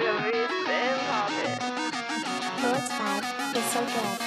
memories been popping. Oh, it's fine. It's so good.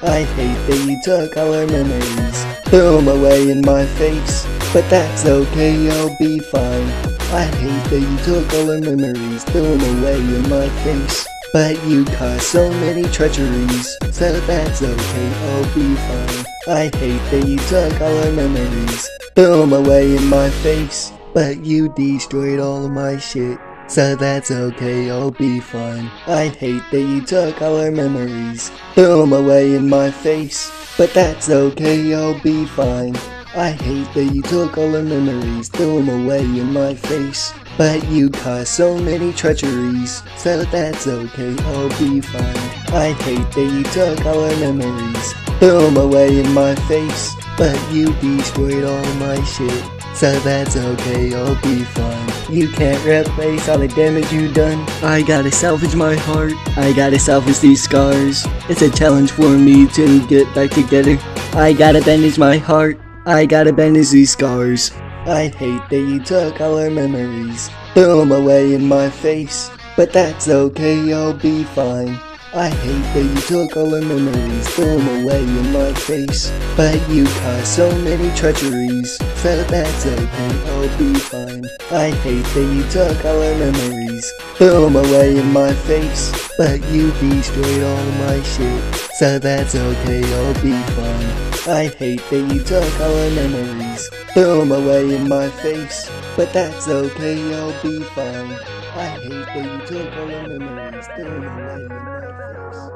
I hate that you took all our memories, them away in my face. But that's okay, I'll be fine. I hate that you took all our memories, them away in my face. But you caused so many treacheries, so that's okay, I'll be fine. I hate that you took all our memories, them away in my face. But you destroyed all of my shit. So that's okay, I'll be fine. I hate that you took all our memories, them away in my face. But that's okay, I'll be fine. I hate that you took all our memories, threw them away in my face. But you caused so many treacheries, so that's okay, I'll be fine. I hate that you took all our memories, threw them away in my face. But you destroyed all my shit. So that's okay, I'll be fine. You can't replace all the damage you done. I gotta salvage my heart. I gotta salvage these scars. It's a challenge for me to get back together. I gotta bandage my heart. I gotta bandage these scars. I hate that you took all our memories, threw them away in my face. But that's okay, I'll be fine. I hate that you took all our memories, threw them away in my face. But you caused so many treacheries, so that's okay, I'll be fine. I hate that you took all our memories, threw them away in my face. But you destroyed all my shit, so that's okay, I'll be fine. I hate that you took all our memories, threw them away in my face. But that's okay, I'll be fine. I hate that you took all our memories, threw them away in my face.